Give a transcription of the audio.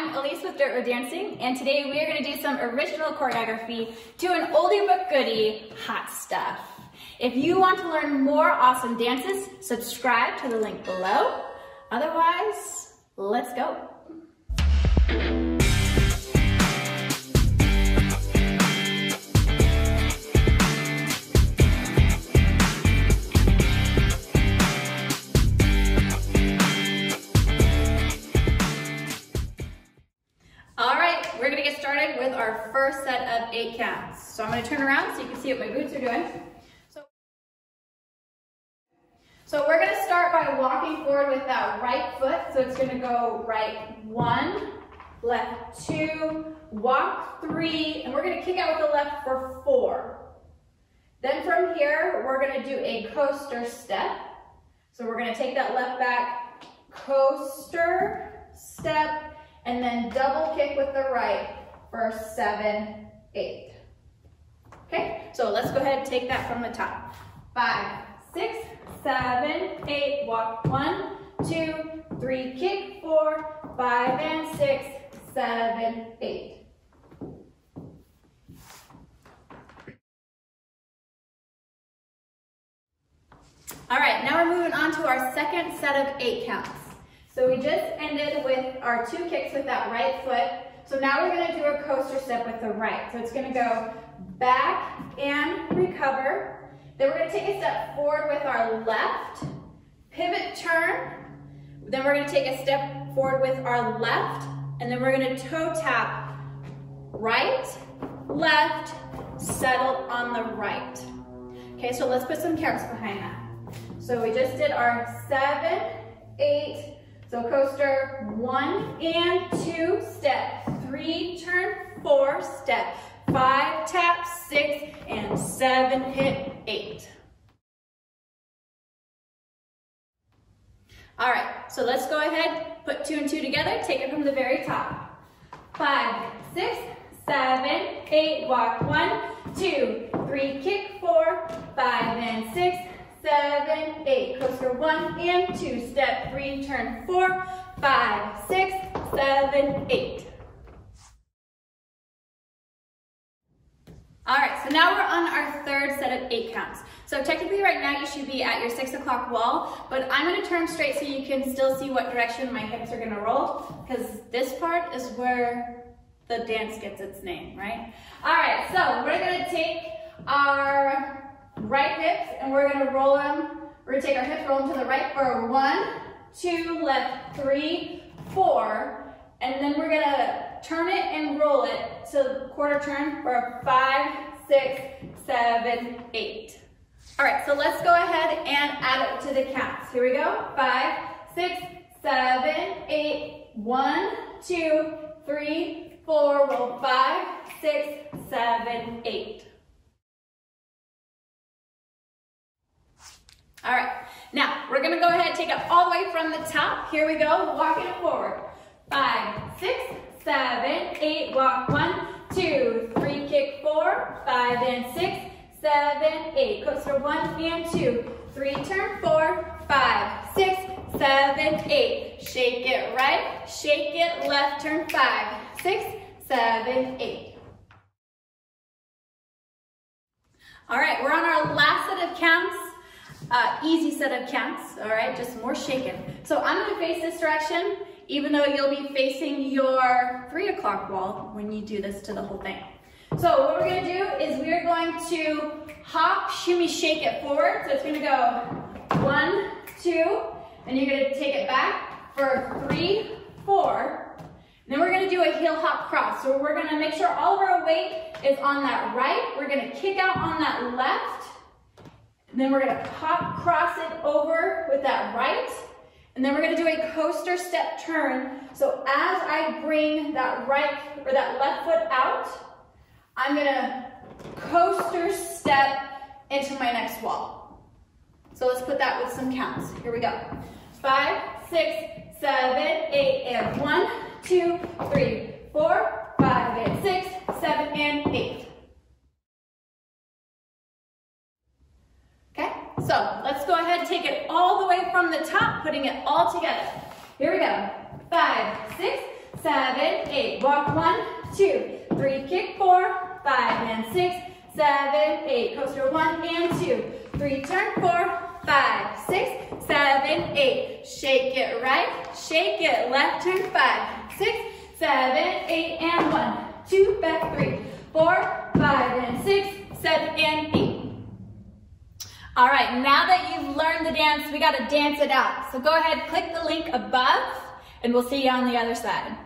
I'm Elise with Dirt Road Dancing, and today we are going to do some original choreography to an oldie but goodie, Hot Stuff. If you want to learn more awesome dances, subscribe to the link below. Otherwise, let's go. We're gonna get started with our first set of eight counts. So I'm gonna turn around so you can see what my boots are doing. So, so we're gonna start by walking forward with that right foot. So it's gonna go right one, left two, walk three, and we're gonna kick out with the left for four. Then from here, we're gonna do a coaster step. So we're gonna take that left back, coaster, step, and then double kick with the right for seven, eight. Okay, so let's go ahead and take that from the top. Five, six, seven, eight, walk one, two, three, kick four, five and six, seven, eight. All right, now we're moving on to our second set of eight counts. So we just ended with our two kicks with that right foot. So now we're gonna do a coaster step with the right. So it's gonna go back and recover. Then we're gonna take a step forward with our left, pivot turn. Then we're gonna take a step forward with our left, and then we're gonna toe tap right, left, settle on the right. Okay, so let's put some counts behind that. So we just did our seven, eight, so coaster, one and two, step, three, turn, four, step, five, tap, six, and seven, hit, eight. All right, so let's go ahead, put two and two together, take it from the very top. Five, six, seven, eight, walk one, two, three, kick four, five and six, seven, eight. Coaster one and two. Step three, turn four, five, six, seven, eight. All right, so now we're on our third set of eight counts. So technically right now you should be at your six o'clock wall, but I'm gonna turn straight so you can still see what direction my hips are gonna roll, because this part is where the dance gets its name, right? All right, so we're gonna take our right hips, and we're gonna roll them. We're gonna take our hips, roll them to the right for one, two, left, three, four, and then we're gonna turn it and roll it to quarter turn for five, six, seven, eight. All right, so let's go ahead and add it to the counts. Here we go, five, six, seven, eight, one, two, three, four, roll five, six, seven, eight. All right, now we're gonna go ahead and take it all the way from the top. Here we go, walking forward. Five, six, seven, eight, walk one, two, three, kick four, five and six, seven, eight. Coaster one and two, three, turn four, five, six, seven, eight. Shake it right, shake it left, turn five, six, seven, eight. All right, we're on our last set of counts. Uh, easy set of counts, all right, just more shaking. So I'm gonna face this direction, even though you'll be facing your three o'clock wall when you do this to the whole thing. So what we're gonna do is we're going to hop, shimmy, shake it forward. So it's gonna go one, two, and you're gonna take it back for three, four. Then we're gonna do a heel hop cross. So we're gonna make sure all of our weight is on that right. We're gonna kick out on that left, and then we're gonna pop, cross it over with that right. And then we're gonna do a coaster step turn. So as I bring that right or that left foot out, I'm gonna coaster step into my next wall. So let's put that with some counts. Here we go. Five, six, seven, eight, and one, two, three, four, five, and six, seven, and eight. So let's go ahead and take it all the way from the top, putting it all together. Here we go. Five, six, seven, eight. Walk one, two, three, kick four, five, and six, seven, eight. Coaster one and two, three, turn four, five, six, seven, eight. Shake it right, shake it left, turn five, six, seven, eight, and one, two, back three, four, five, and six, seven, and eight. All right, now that you've learned the dance, we gotta dance it out. So go ahead, click the link above, and we'll see you on the other side.